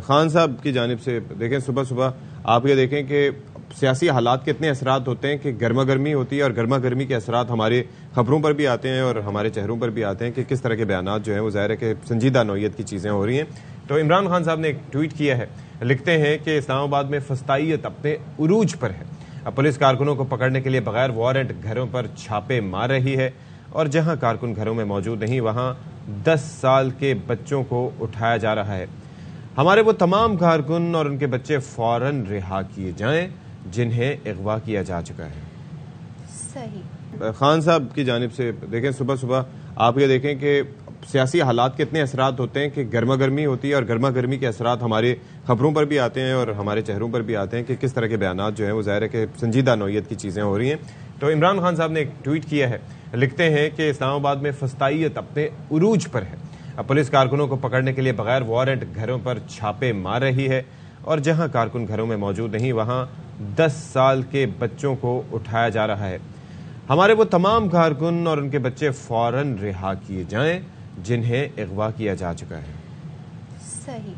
खान साहब की जानब से देखें, सुबह सुबह आप ये देखें कि सियासी हालात के इतने असरात होते हैं कि गर्मा गर्मी होती है और गर्मा गर्मी के असरात हमारे खबरों पर भी आते हैं और हमारे चेहरों पर भी आते हैं कि किस तरह के बयान जो हैं, वो ज़ाहिर है कि संजीदा नौीयत की चीज़ें हो रही हैं। तो इमरान खान साहब ने एक ट्वीट किया है, लिखते हैं कि इस्लामाबाद में फस्ताइत अपने उरूज पर है। पुलिस कारकुनों को पकड़ने के लिए बगैर वारंट घरों पर छापे मार रही है और जहाँ कारकुन घरों में मौजूद नहीं, वहाँ दस साल के बच्चों को उठाया जा रहा है। हमारे वो तमाम कारकुन और उनके बच्चे फ़ौरन रिहा किए जाएँ जिन्हें अगवा किया जा चुका है। सही। खान साहब की जानब से देखें सुबह सुबह आप ये देखें कि सियासी हालात के इतने असरात होते हैं कि गर्मा गर्मी होती है और गर्मा गर्मी के असरात हमारे खबरों पर भी आते हैं और हमारे चेहरों पर भी आते हैं कि किस तरह के बयान जो हैं वो ज़ाहिर है कि संजीदा नौीयत की चीज़ें हो रही हैं। तो इमरान खान साहब ने एक ट्वीट किया है लिखते हैं कि इस्लामाबाद में फस्ताइत अपने उरूज पर है। अब पुलिस कारकुनों को पकड़ने के लिए बगैर वारंट घरों पर छापे मार रही है और जहाँ कारकुन घरों में मौजूद नहीं, वहाँ दस साल के बच्चों को उठाया जा रहा है। हमारे वो तमाम कारकुन और उनके बच्चे फ़ौरन रिहा किए जाएँ, जिन्हें अगवा किया जा चुका है। सही।